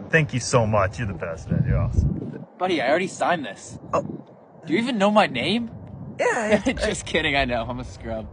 man. Thank you so much. You're the best, man. You're awesome. Buddy, I already signed this. Oh. Do you even know my name? Yeah. Just kidding, I know. I'm a scrub.